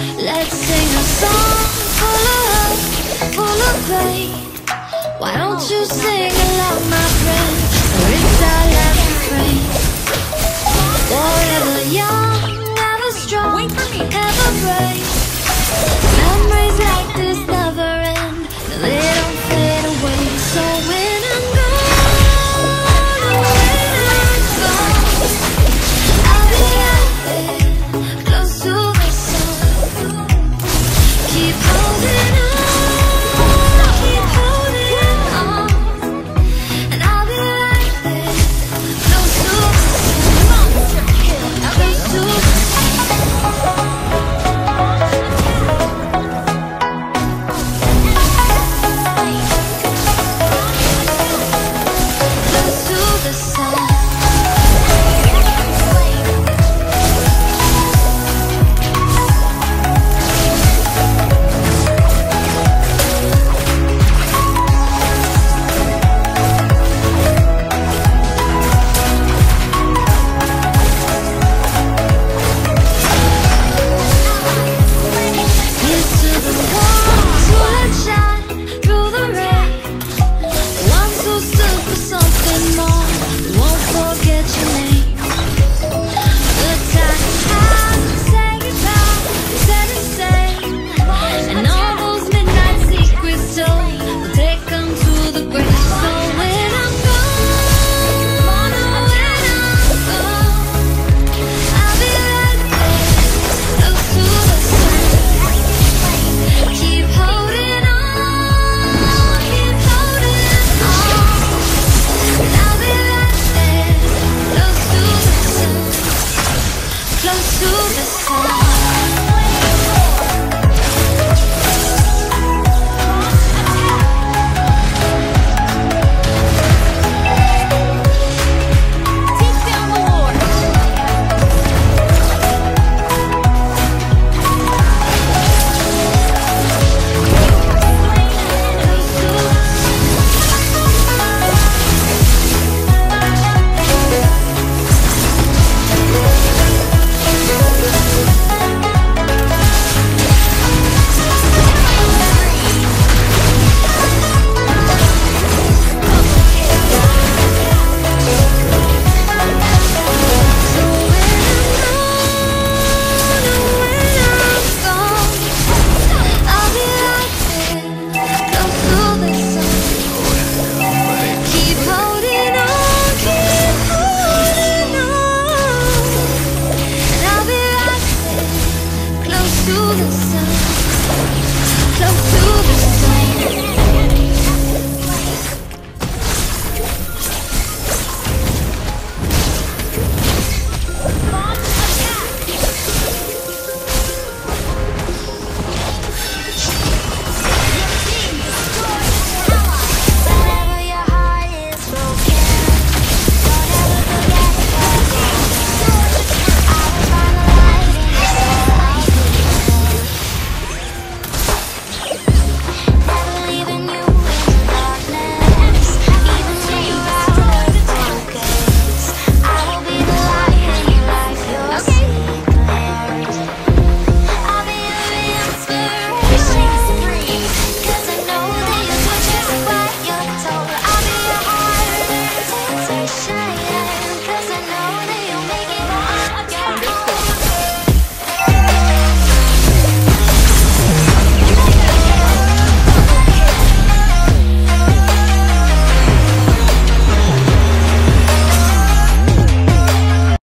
Let's sing a song full of hope, full of pain. Why don't you sing along my Close to the sun.